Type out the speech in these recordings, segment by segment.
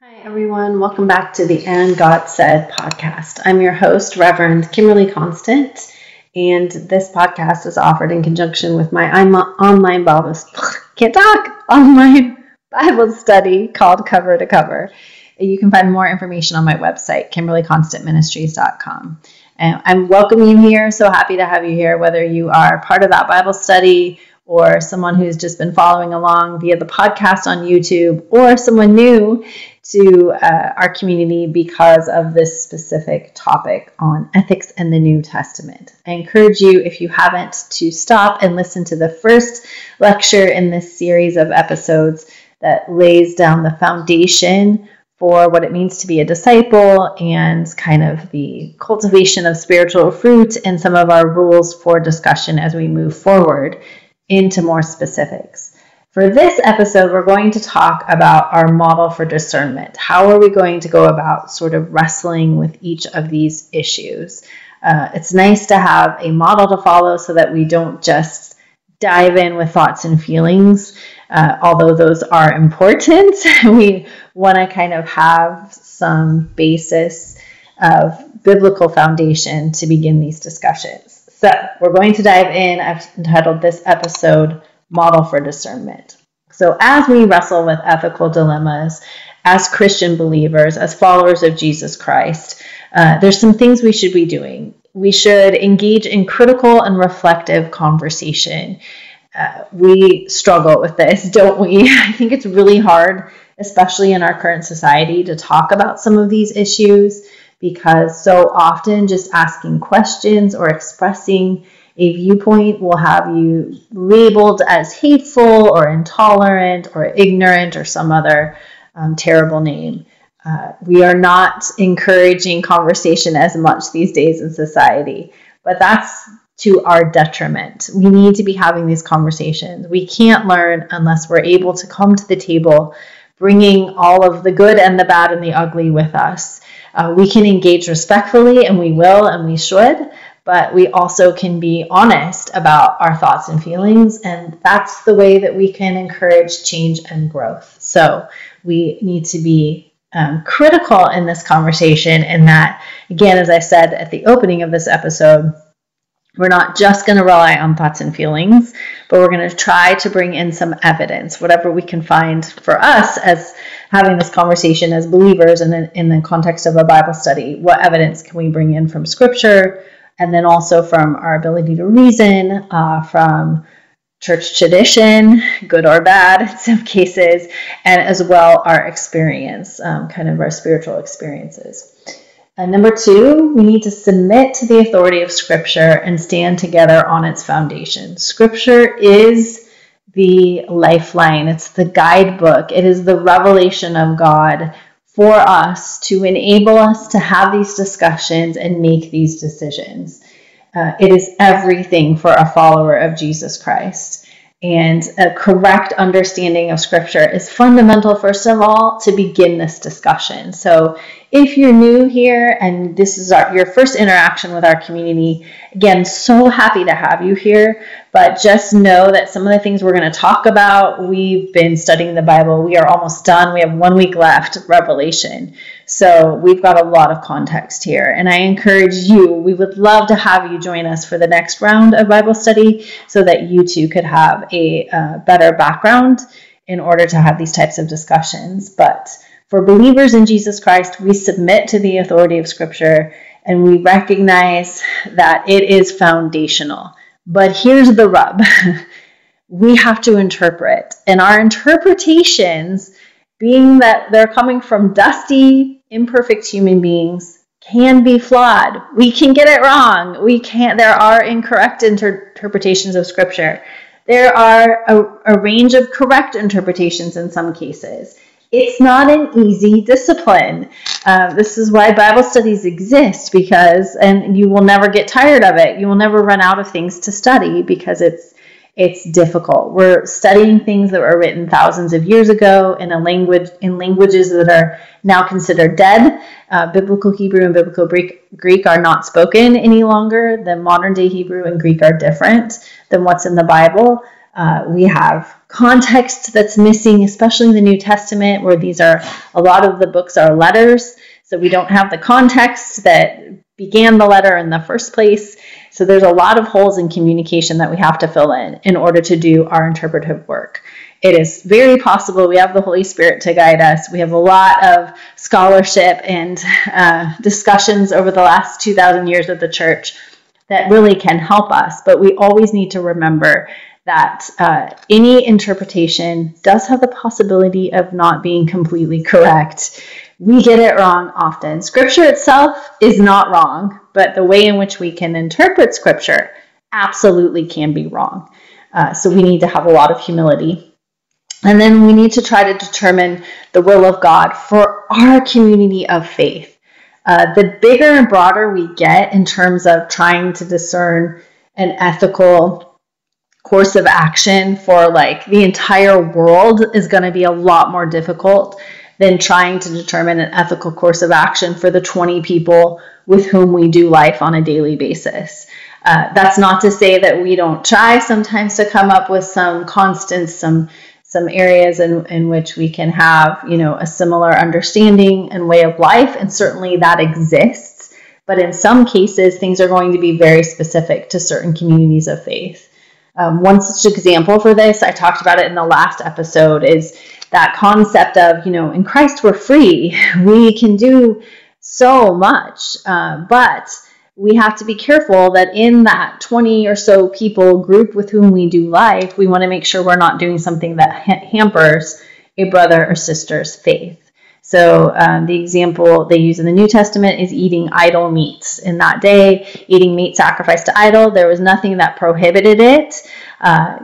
Hi, everyone. Welcome back to the And God Said podcast. I'm your host, Reverend Kimberly Constant, and this podcast is offered in conjunction with my online Bible can't talk online Bible study called Cover to Cover. You can find more information on my website, kimberlyconstantministries.com. And I'm welcoming you here. So happy to have you here, whether you are part of that Bible study or someone who's just been following along via the podcast on YouTube or someone new to uh, our community because of this specific topic on ethics and the New Testament. I encourage you, if you haven't, to stop and listen to the first lecture in this series of episodes that lays down the foundation for what it means to be a disciple and kind of the cultivation of spiritual fruit and some of our rules for discussion as we move forward into more specifics. For this episode, we're going to talk about our model for discernment. How are we going to go about sort of wrestling with each of these issues? Uh, it's nice to have a model to follow so that we don't just dive in with thoughts and feelings, uh, although those are important. we want to kind of have some basis of biblical foundation to begin these discussions. So we're going to dive in. I've entitled this episode Model for Discernment. So as we wrestle with ethical dilemmas as Christian believers, as followers of Jesus Christ, uh, there's some things we should be doing. We should engage in critical and reflective conversation. Uh, we struggle with this, don't we? I think it's really hard, especially in our current society, to talk about some of these issues because so often just asking questions or expressing a viewpoint will have you labeled as hateful or intolerant or ignorant or some other um, terrible name. Uh, we are not encouraging conversation as much these days in society, but that's to our detriment. We need to be having these conversations. We can't learn unless we're able to come to the table bringing all of the good and the bad and the ugly with us uh, we can engage respectfully, and we will, and we should, but we also can be honest about our thoughts and feelings. And that's the way that we can encourage change and growth. So we need to be um, critical in this conversation, and that, again, as I said at the opening of this episode, we're not just going to rely on thoughts and feelings, but we're going to try to bring in some evidence, whatever we can find for us as having this conversation as believers and in, in the context of a Bible study. What evidence can we bring in from Scripture, and then also from our ability to reason, uh, from church tradition, good or bad in some cases, and as well our experience, um, kind of our spiritual experiences. And number two, we need to submit to the authority of Scripture and stand together on its foundation. Scripture is the lifeline, it's the guidebook, it is the revelation of God for us to enable us to have these discussions and make these decisions. Uh, it is everything for a follower of Jesus Christ. And a correct understanding of Scripture is fundamental, first of all, to begin this discussion. So, if you're new here and this is our, your first interaction with our community, again, so happy to have you here. But just know that some of the things we're going to talk about, we've been studying the Bible. We are almost done. We have one week left, Revelation. So we've got a lot of context here. And I encourage you, we would love to have you join us for the next round of Bible study so that you too could have a uh, better background in order to have these types of discussions. But for believers in Jesus Christ, we submit to the authority of Scripture and we recognize that it is foundational. But here's the rub we have to interpret, and our interpretations, being that they're coming from dusty, imperfect human beings, can be flawed. We can get it wrong. We can't, there are incorrect inter- interpretations of Scripture. There are a, a range of correct interpretations in some cases. It's not an easy discipline. Uh, this is why Bible studies exist because, and you will never get tired of it. You will never run out of things to study because it's it's difficult. We're studying things that were written thousands of years ago in a language in languages that are now considered dead. Uh, biblical Hebrew and biblical Greek, are not spoken any longer. The modern day Hebrew and Greek are different than what's in the Bible. Uh, we have context that's missing, especially in the New Testament, where these are a lot of the books are letters. So we don't have the context that began the letter in the first place. So there's a lot of holes in communication that we have to fill in in order to do our interpretive work. It is very possible we have the Holy Spirit to guide us. We have a lot of scholarship and uh, discussions over the last 2,000 years of the church that really can help us, but we always need to remember that uh, any interpretation does have the possibility of not being completely correct. We get it wrong often. Scripture itself is not wrong, but the way in which we can interpret Scripture absolutely can be wrong. Uh, so we need to have a lot of humility. And then we need to try to determine the will of God for our community of faith. Uh, the bigger and broader we get in terms of trying to discern an ethical course of action for like the entire world is going to be a lot more difficult than trying to determine an ethical course of action for the 20 people with whom we do life on a daily basis. Uh, that's not to say that we don't try sometimes to come up with some constants, some some areas in, in which we can have, you know, a similar understanding and way of life, and certainly that exists. But in some cases, things are going to be very specific to certain communities of faith. Um, one such example for this, I talked about it in the last episode, is that concept of, you know, in Christ we're free. We can do so much, uh, but we have to be careful that in that 20 or so people group with whom we do life, we want to make sure we're not doing something that ha- hampers a brother or sister's faith. So um, the example they use in the New Testament is eating idol meats. In that day, eating meat sacrificed to idol, there was nothing that prohibited it. Uh,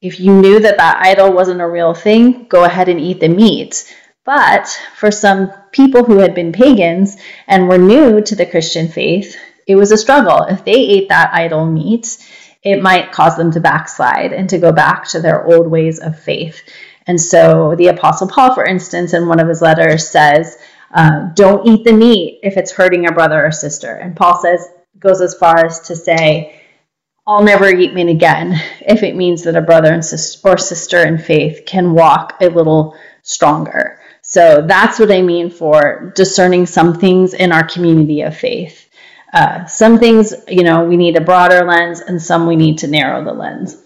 if you knew that that idol wasn't a real thing, go ahead and eat the meat. But for some people who had been pagans and were new to the Christian faith, it was a struggle. If they ate that idol meat, it might cause them to backslide and to go back to their old ways of faith. And so the Apostle Paul, for instance, in one of his letters says, uh, Don't eat the meat if it's hurting a brother or sister. And Paul says, goes as far as to say, I'll never eat meat again if it means that a brother and sister or sister in faith can walk a little stronger. So that's what I mean for discerning some things in our community of faith. Uh, some things, you know, we need a broader lens, and some we need to narrow the lens.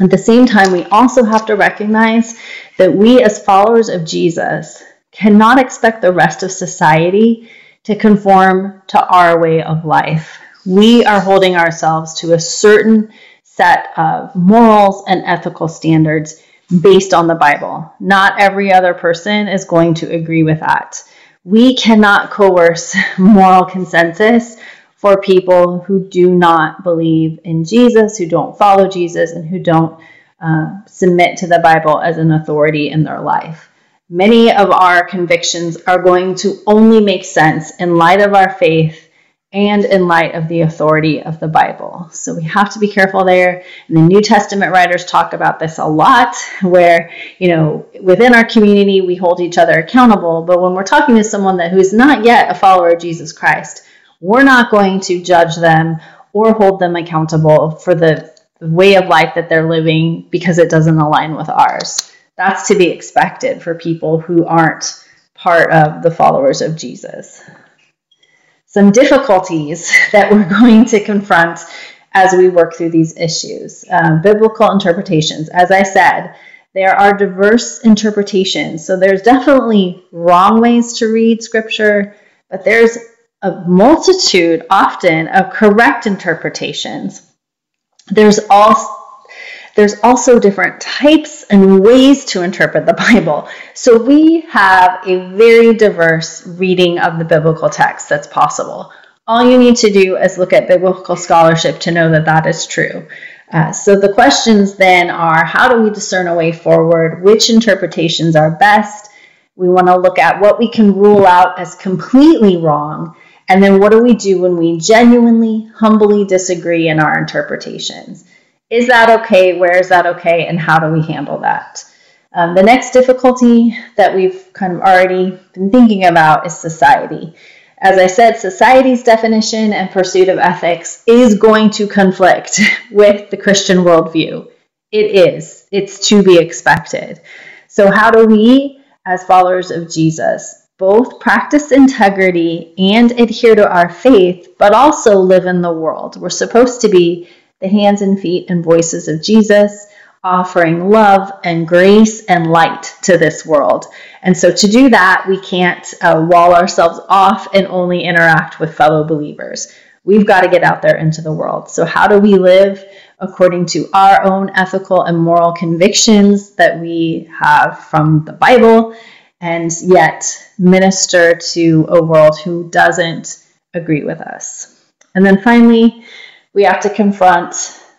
At the same time, we also have to recognize that we, as followers of Jesus, cannot expect the rest of society to conform to our way of life. We are holding ourselves to a certain set of morals and ethical standards based on the Bible. Not every other person is going to agree with that. We cannot coerce moral consensus for people who do not believe in Jesus, who don't follow Jesus, and who don't uh, submit to the Bible as an authority in their life. Many of our convictions are going to only make sense in light of our faith and in light of the authority of the Bible. So we have to be careful there. And the New Testament writers talk about this a lot, where, you know, within our community, we hold each other accountable. But when we're talking to someone that who is not yet a follower of Jesus Christ, we're not going to judge them or hold them accountable for the way of life that they're living because it doesn't align with ours. That's to be expected for people who aren't part of the followers of Jesus. Some difficulties that we're going to confront as we work through these issues. Um, biblical interpretations. As I said, there are diverse interpretations. So there's definitely wrong ways to read scripture, but there's a multitude often of correct interpretations. There's also there's also different types and ways to interpret the Bible. So we have a very diverse reading of the biblical text that's possible. All you need to do is look at biblical scholarship to know that that is true. Uh, so the questions then are how do we discern a way forward? Which interpretations are best? We want to look at what we can rule out as completely wrong and then what do we do when we genuinely, humbly disagree in our interpretations? Is that okay? Where is that okay? And how do we handle that? Um, the next difficulty that we've kind of already been thinking about is society. As I said, society's definition and pursuit of ethics is going to conflict with the Christian worldview. It is. It's to be expected. So, how do we, as followers of Jesus, both practice integrity and adhere to our faith, but also live in the world? We're supposed to be the hands and feet and voices of Jesus, offering love and grace and light to this world. And so, to do that, we can't uh, wall ourselves off and only interact with fellow believers. We've got to get out there into the world. So, how do we live according to our own ethical and moral convictions that we have from the Bible, and yet minister to a world who doesn't agree with us? And then finally, we have to confront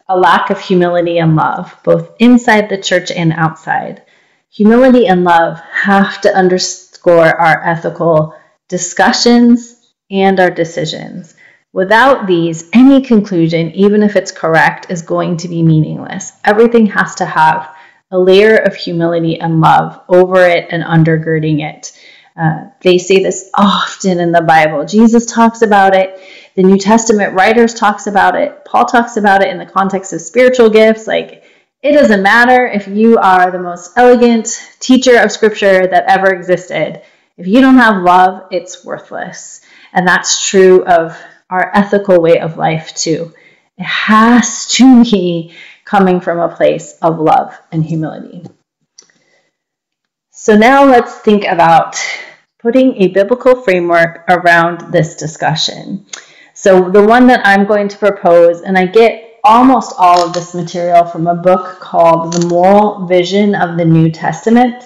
a lack of humility and love, both inside the church and outside. Humility and love have to underscore our ethical discussions and our decisions. Without these, any conclusion, even if it's correct, is going to be meaningless. Everything has to have a layer of humility and love over it and undergirding it. Uh, they say this often in the Bible. Jesus talks about it. The New Testament writers talks about it. Paul talks about it in the context of spiritual gifts. Like it doesn't matter if you are the most elegant teacher of scripture that ever existed. If you don't have love, it's worthless. And that's true of our ethical way of life too. It has to be coming from a place of love and humility. So now let's think about putting a biblical framework around this discussion. So the one that I'm going to propose, and I get almost all of this material from a book called The Moral Vision of the New Testament.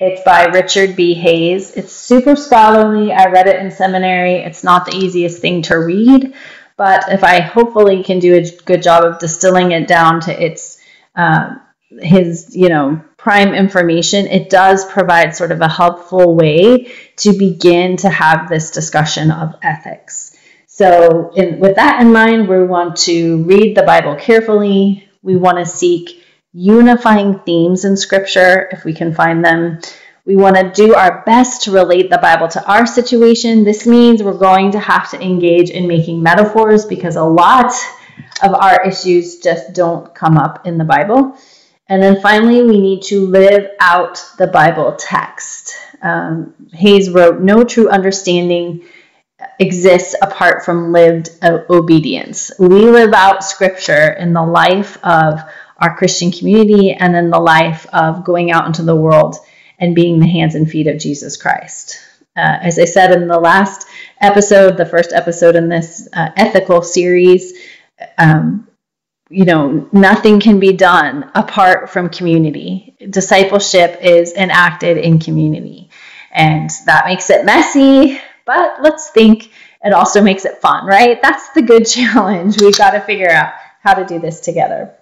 It's by Richard B. Hays. It's super scholarly. I read it in seminary. It's not the easiest thing to read, but if I hopefully can do a good job of distilling it down to its uh, his you know prime information, it does provide sort of a helpful way to begin to have this discussion of ethics. So, in, with that in mind, we want to read the Bible carefully. We want to seek unifying themes in Scripture if we can find them. We want to do our best to relate the Bible to our situation. This means we're going to have to engage in making metaphors because a lot of our issues just don't come up in the Bible. And then finally, we need to live out the Bible text. Um, Hays wrote, No true understanding exists apart from lived obedience. We live out scripture in the life of our Christian community and in the life of going out into the world and being the hands and feet of Jesus Christ. Uh, as I said in the last episode, the first episode in this uh, ethical series, um, you know, nothing can be done apart from community. Discipleship is enacted in community. And that makes it messy, but let's think it also makes it fun, right? That's the good challenge. We've got to figure out how to do this together.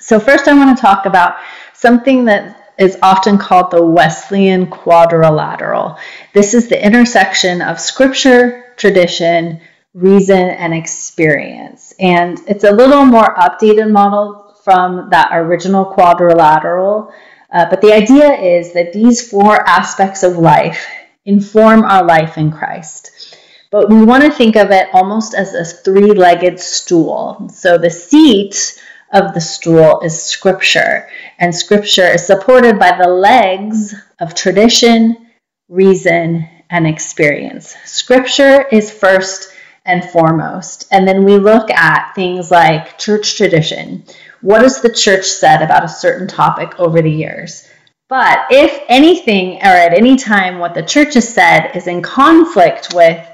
So, first, I want to talk about something that is often called the Wesleyan quadrilateral. This is the intersection of scripture, tradition, reason, and experience. And it's a little more updated model from that original quadrilateral. Uh, but the idea is that these four aspects of life inform our life in Christ. But we want to think of it almost as a three legged stool. So the seat of the stool is Scripture, and Scripture is supported by the legs of tradition, reason, and experience. Scripture is first and foremost. And then we look at things like church tradition. What has the church said about a certain topic over the years? But if anything or at any time what the church has said is in conflict with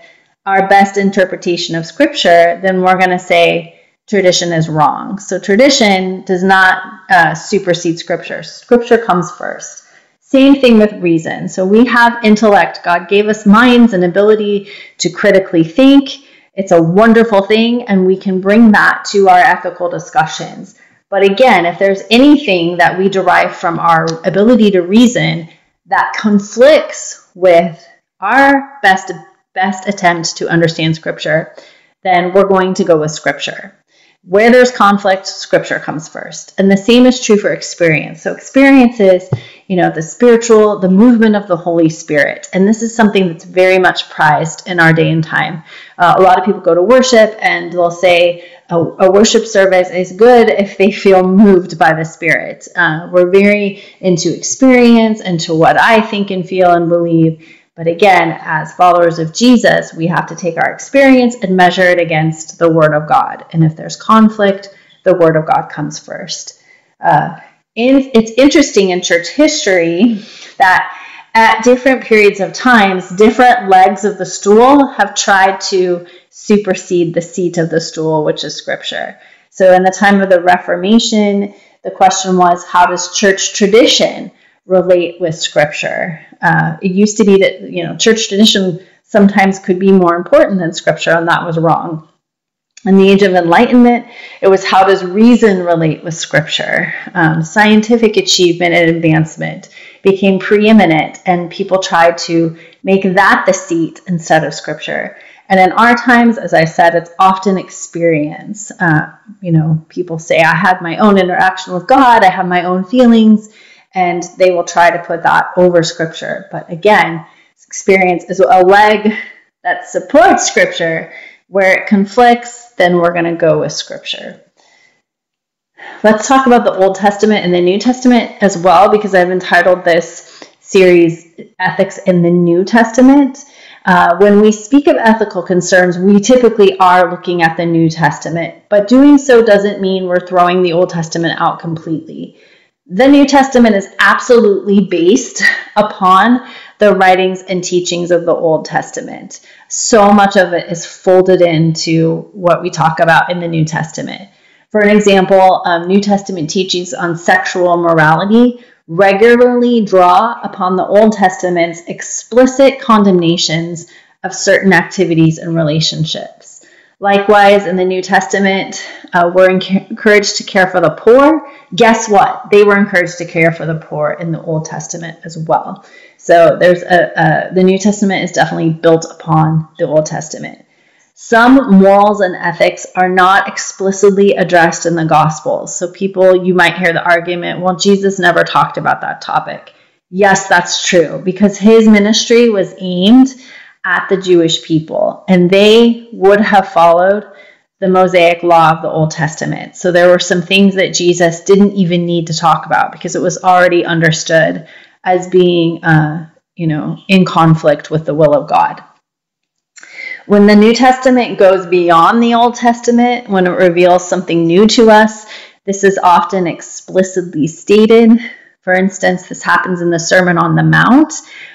our best interpretation of scripture, then we're going to say tradition is wrong. So tradition does not uh, supersede scripture. Scripture comes first. Same thing with reason. So we have intellect. God gave us minds and ability to critically think. It's a wonderful thing, and we can bring that to our ethical discussions. But again, if there's anything that we derive from our ability to reason that conflicts with our best best attempt to understand scripture, then we're going to go with scripture. Where there's conflict, scripture comes first. And the same is true for experience. So experience is, you know, the spiritual, the movement of the Holy Spirit. And this is something that's very much prized in our day and time. Uh, a lot of people go to worship and they'll say, a, a, worship service is good if they feel moved by the Spirit. Uh, we're very into experience, into what I think and feel and believe. But again, as followers of Jesus, we have to take our experience and measure it against the Word of God. And if there's conflict, the Word of God comes first. Uh, in, it's interesting in church history that at different periods of times, different legs of the stool have tried to supersede the seat of the stool, which is Scripture. So, in the time of the Reformation, the question was how does church tradition relate with Scripture? Uh, it used to be that you know church tradition sometimes could be more important than Scripture, and that was wrong. In the age of enlightenment, it was how does reason relate with Scripture? Um, scientific achievement and advancement became preeminent, and people tried to make that the seat instead of scripture. And in our times, as I said, it's often experience. Uh, you know, people say, I had my own interaction with God, I have my own feelings, and they will try to put that over scripture. But again, experience is a leg that supports scripture. Where it conflicts, then we're going to go with scripture. Let's talk about the Old Testament and the New Testament as well, because I've entitled this series Ethics in the New Testament. Uh, when we speak of ethical concerns, we typically are looking at the New Testament, but doing so doesn't mean we're throwing the Old Testament out completely. The New Testament is absolutely based upon the writings and teachings of the Old Testament. So much of it is folded into what we talk about in the New Testament. For an example, um, New Testament teachings on sexual morality regularly draw upon the Old Testament's explicit condemnations of certain activities and relationships. Likewise, in the New Testament, uh, we're encouraged to care for the poor. Guess what? They were encouraged to care for the poor in the Old Testament as well. So there's a, a the New Testament is definitely built upon the Old Testament. Some morals and ethics are not explicitly addressed in the Gospels. So, people, you might hear the argument, well, Jesus never talked about that topic. Yes, that's true, because his ministry was aimed at the Jewish people, and they would have followed the Mosaic law of the Old Testament. So, there were some things that Jesus didn't even need to talk about because it was already understood as being, uh, you know, in conflict with the will of God. When the New Testament goes beyond the Old Testament, when it reveals something new to us, this is often explicitly stated. For instance, this happens in the Sermon on the Mount,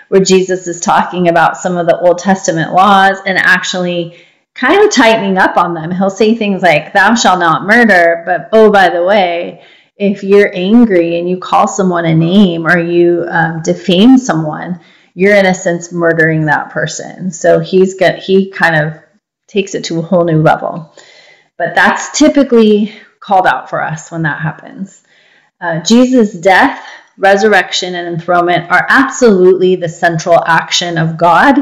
where Jesus is talking about some of the Old Testament laws and actually kind of tightening up on them. He'll say things like, Thou shalt not murder, but oh, by the way, if you're angry and you call someone a name or you um, defame someone, you're in a sense murdering that person. So he's got he kind of takes it to a whole new level. But that's typically called out for us when that happens. Uh, Jesus' death, resurrection, and enthronement are absolutely the central action of God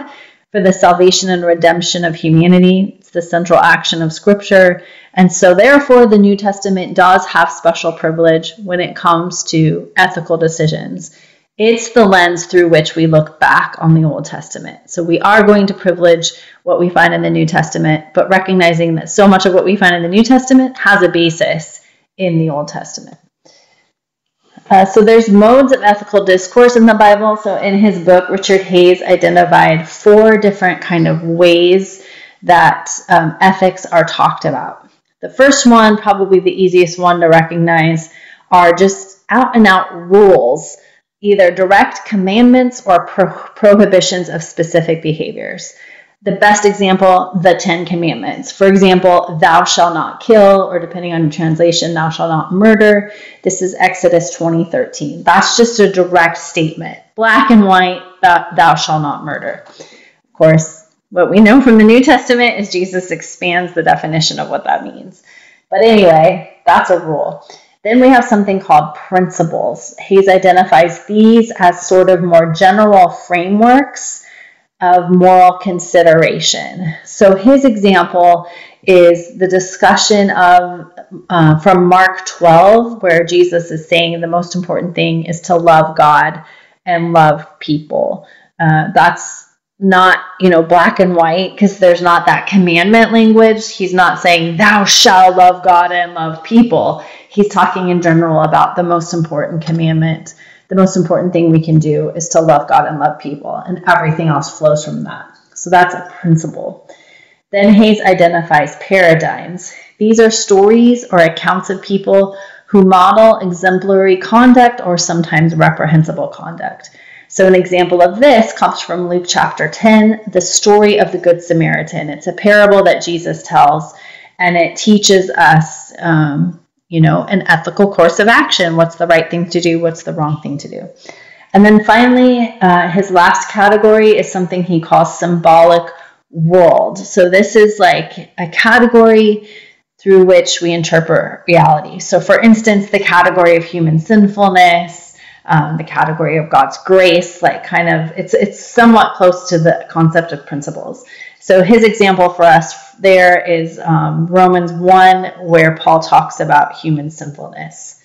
for the salvation and redemption of humanity. It's the central action of Scripture. And so, therefore, the New Testament does have special privilege when it comes to ethical decisions. It's the lens through which we look back on the Old Testament. So we are going to privilege what we find in the New Testament, but recognizing that so much of what we find in the New Testament has a basis in the Old Testament. Uh, so there's modes of ethical discourse in the Bible. So in his book, Richard Hays identified four different kind of ways that um, ethics are talked about. The first one, probably the easiest one to recognize, are just out and out rules either direct commandments or pro- prohibitions of specific behaviors. The best example, the Ten Commandments. For example, thou shalt not kill, or depending on your translation, thou shalt not murder. This is Exodus 20:13. That's just a direct statement, black and white, that thou shalt not murder. Of course, what we know from the New Testament is Jesus expands the definition of what that means. But anyway, that's a rule. Then we have something called principles. Hays identifies these as sort of more general frameworks of moral consideration. So his example is the discussion of uh, from Mark 12, where Jesus is saying the most important thing is to love God and love people. Uh, that's not, you know, black and white because there's not that commandment language. He's not saying, thou shalt love God and love people. He's talking in general about the most important commandment. The most important thing we can do is to love God and love people, and everything else flows from that. So that's a principle. Then Hays identifies paradigms. These are stories or accounts of people who model exemplary conduct or sometimes reprehensible conduct. So, an example of this comes from Luke chapter 10, the story of the Good Samaritan. It's a parable that Jesus tells, and it teaches us, um, you know, an ethical course of action. What's the right thing to do? What's the wrong thing to do? And then finally, uh, his last category is something he calls symbolic world. So, this is like a category through which we interpret reality. So, for instance, the category of human sinfulness um, the category of God's grace, like kind of it's it's somewhat close to the concept of principles. So his example for us there is um, Romans one, where Paul talks about human sinfulness.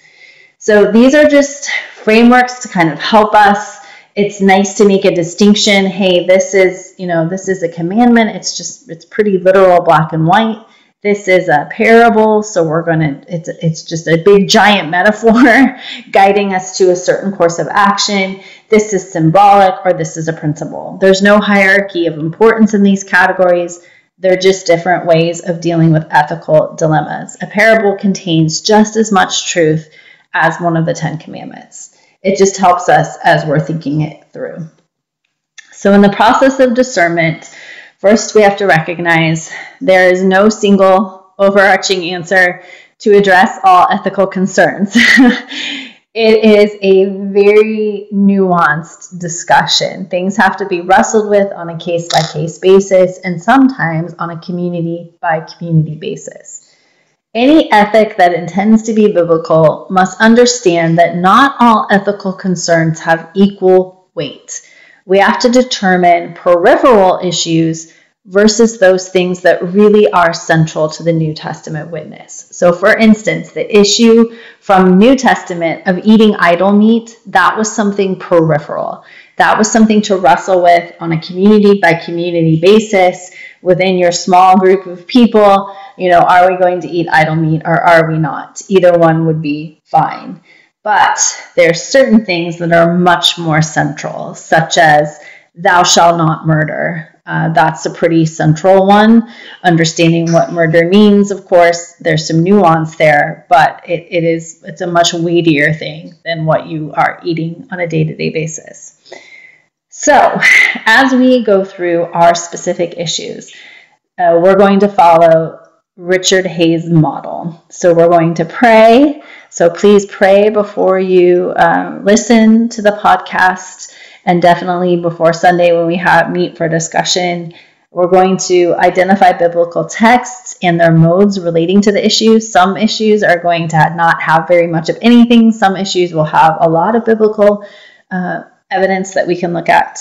So these are just frameworks to kind of help us. It's nice to make a distinction. Hey, this is you know this is a commandment. It's just it's pretty literal, black and white this is a parable so we're going to it's it's just a big giant metaphor guiding us to a certain course of action. This is symbolic or this is a principle. There's no hierarchy of importance in these categories. They're just different ways of dealing with ethical dilemmas. A parable contains just as much truth as one of the 10 commandments. It just helps us as we're thinking it through. So in the process of discernment First, we have to recognize there is no single overarching answer to address all ethical concerns. it is a very nuanced discussion. Things have to be wrestled with on a case by case basis and sometimes on a community by community basis. Any ethic that intends to be biblical must understand that not all ethical concerns have equal weight we have to determine peripheral issues versus those things that really are central to the New Testament witness. So, for instance, the issue from New Testament of eating idol meat, that was something peripheral. That was something to wrestle with on a community by community basis within your small group of people. You know, are we going to eat idol meat or are we not? Either one would be fine. But there are certain things that are much more central, such as thou shalt not murder. Uh, that's a pretty central one. Understanding what murder means, of course, there's some nuance there, but it, it is it's a much weightier thing than what you are eating on a day-to-day basis. So, as we go through our specific issues, uh, we're going to follow Richard Hays' model. So, we're going to pray so please pray before you um, listen to the podcast, and definitely before Sunday when we have meet for discussion. We're going to identify biblical texts and their modes relating to the issues. Some issues are going to not have very much of anything. Some issues will have a lot of biblical uh, evidence that we can look at.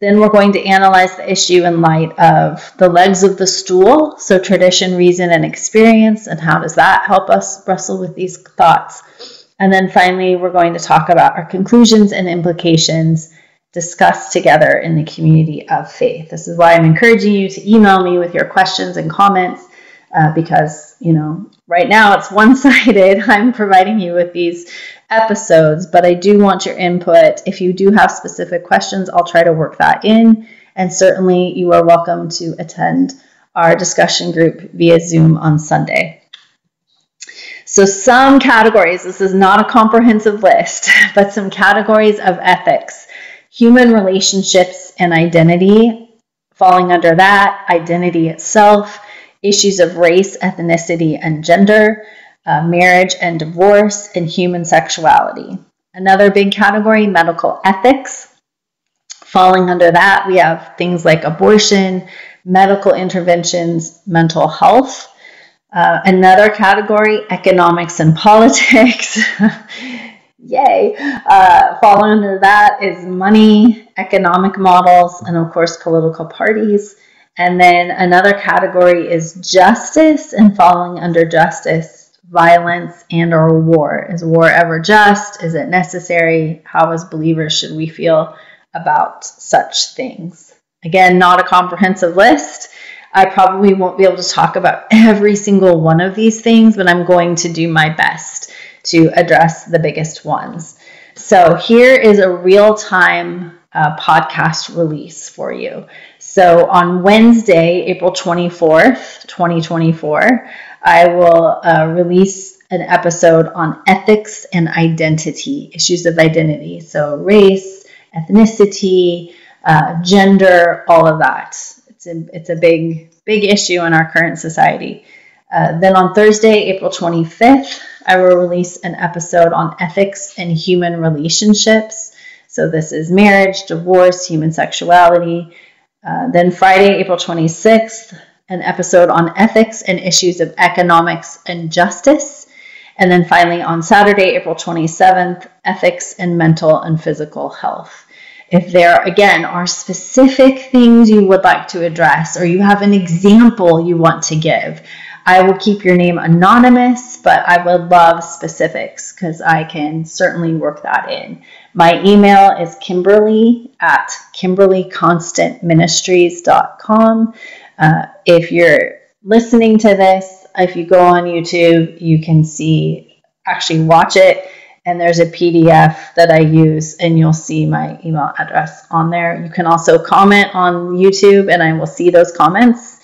Then we're going to analyze the issue in light of the legs of the stool, so tradition, reason, and experience, and how does that help us wrestle with these thoughts. And then finally, we're going to talk about our conclusions and implications discussed together in the community of faith. This is why I'm encouraging you to email me with your questions and comments uh, because, you know, right now it's one sided. I'm providing you with these episodes, but I do want your input. If you do have specific questions, I'll try to work that in. And certainly, you are welcome to attend our discussion group via Zoom on Sunday. So, some categories, this is not a comprehensive list, but some categories of ethics human relationships and identity, falling under that, identity itself, issues of race, ethnicity, and gender, uh, marriage and divorce, and human sexuality. Another big category, medical ethics. Falling under that, we have things like abortion, medical interventions, mental health. Uh, another category, economics and politics. Yay. Uh, falling under that is money, economic models, and of course, political parties. And then another category is justice, and falling under justice violence and or war is war ever just is it necessary how as believers should we feel about such things again, not a comprehensive list. I probably won't be able to talk about every single one of these things, but I'm going to do my best to address the biggest ones. So here is a real time uh, podcast release for you. So on Wednesday, April 24th, 2024, I will uh, release an episode on ethics and identity, issues of identity. So race, ethnicity, uh, gender, all of that. It's a, it's a big, big issue in our current society. Uh, then on Thursday, April 25th, I will release an episode on ethics and human relationships. So this is marriage, divorce, human sexuality. Uh, then Friday, April 26th, an episode on ethics and issues of economics and justice. And then finally on Saturday, April 27th, ethics and mental and physical health. If there, again, are specific things you would like to address or you have an example you want to give, I will keep your name anonymous, but I would love specifics because I can certainly work that in. My email is kimberly at kimberlyconstantministries.com. Uh, if you're listening to this, if you go on YouTube, you can see, actually watch it and there's a PDF that I use, and you'll see my email address on there. You can also comment on YouTube, and I will see those comments,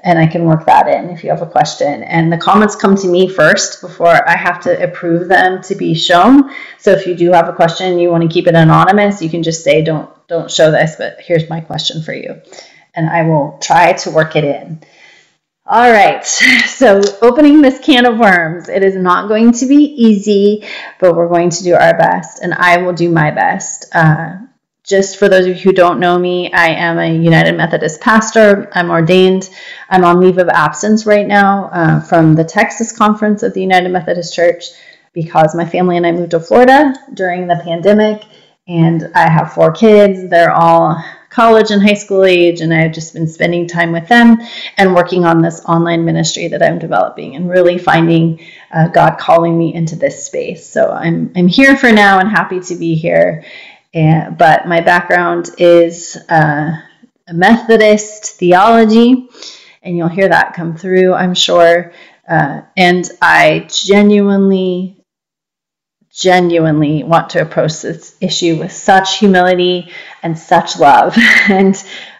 and I can work that in if you have a question. And the comments come to me first before I have to approve them to be shown. So if you do have a question you want to keep it anonymous, you can just say, "Don't don't show this," but here's my question for you, and I will try to work it in. All right, so opening this can of worms, it is not going to be easy, but we're going to do our best, and I will do my best. Uh, just for those of you who don't know me, I am a United Methodist pastor. I'm ordained. I'm on leave of absence right now uh, from the Texas conference of the United Methodist Church because my family and I moved to Florida during the pandemic, and I have four kids. They're all college and high school age, and I've just been spending time with them and working on this online ministry that I'm developing and really finding uh, God calling me into this space. So I'm, I'm here for now and happy to be here. And, but my background is uh, Methodist theology, and you'll hear that come through, I'm sure. Uh, and I genuinely genuinely want to approach this issue with such humility and such love. And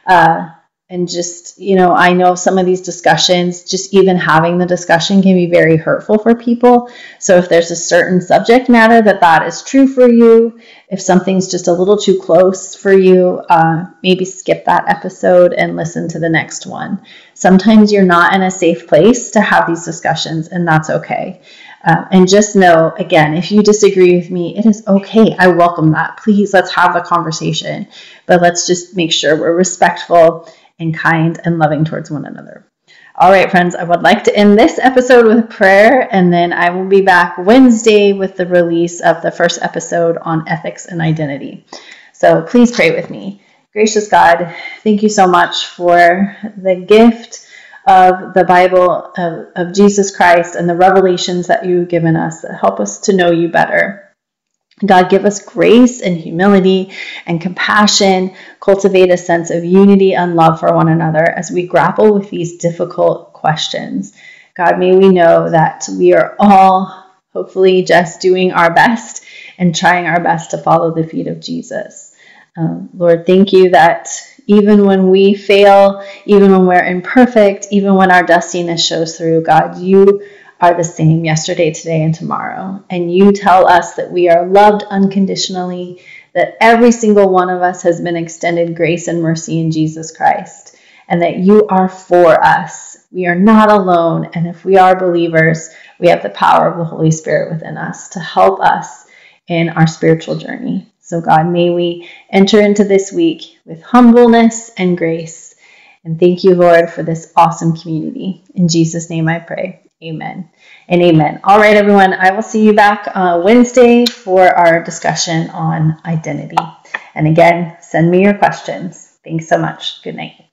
uh, and just you know i know some of these discussions just even having the discussion can be very hurtful for people. So if there's a certain subject matter that that is true for you if something's just a little too close for you uh, maybe skip that episode and listen to the next one. Sometimes you're not in a safe place to have these discussions and that's okay uh, and just know, again, if you disagree with me, it is okay. I welcome that. Please, let's have a conversation. But let's just make sure we're respectful and kind and loving towards one another. All right, friends, I would like to end this episode with a prayer, and then I will be back Wednesday with the release of the first episode on ethics and identity. So please pray with me. Gracious God, thank you so much for the gift of the Bible, of, of Jesus Christ, and the revelations that you've given us that help us to know you better. God, give us grace and humility and compassion. Cultivate a sense of unity and love for one another as we grapple with these difficult questions. God, may we know that we are all hopefully just doing our best and trying our best to follow the feet of Jesus. Um, Lord, thank you that even when we fail, even when we're imperfect, even when our dustiness shows through, God, you are the same yesterday, today, and tomorrow. And you tell us that we are loved unconditionally, that every single one of us has been extended grace and mercy in Jesus Christ, and that you are for us. We are not alone. And if we are believers, we have the power of the Holy Spirit within us to help us in our spiritual journey. So, God, may we enter into this week with humbleness and grace. And thank you, Lord, for this awesome community. In Jesus' name I pray. Amen and amen. All right, everyone, I will see you back uh, Wednesday for our discussion on identity. And again, send me your questions. Thanks so much. Good night.